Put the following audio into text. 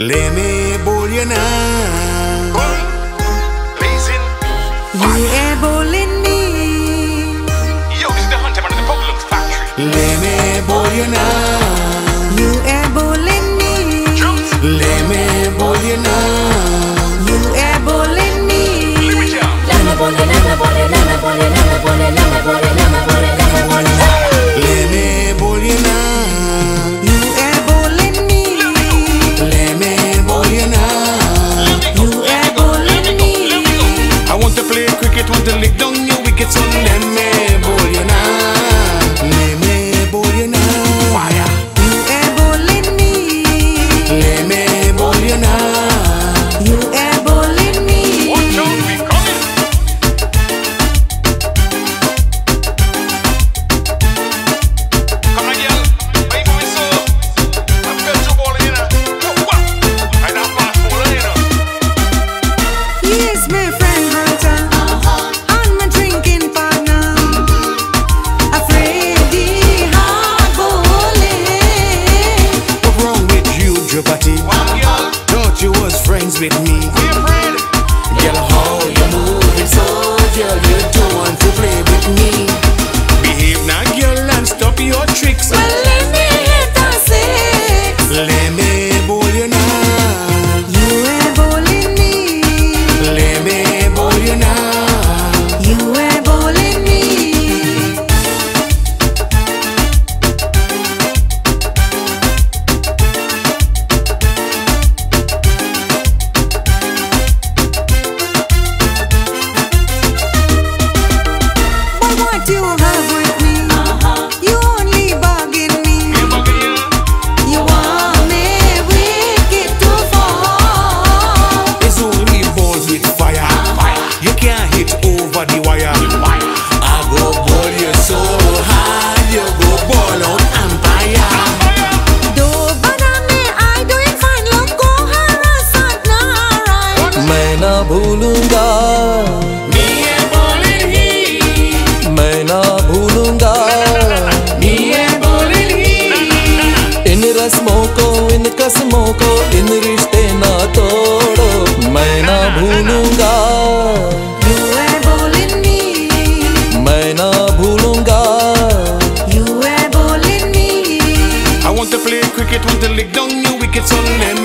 Let me na You now. You're ebolin me Yo, this is the hunter man of the Problems Factory. Leme bolje na You ebolin me Let me na You ebolin me Leme bolje, leme bolje, leme bolje, leme bolje, leme bolje girl, you don't want to play with me. Behave now, girl, and stop your tricks. it over the wire. I go ball you so hard, you go ball on empire. मैं ना भूलूँगा मैं ना भूलूँगा इन रस्मों को इन कसमों को इन रिश्ते ना तोड़ो मैं ना भूलूँगा cricket, want to lick down your wicked on them.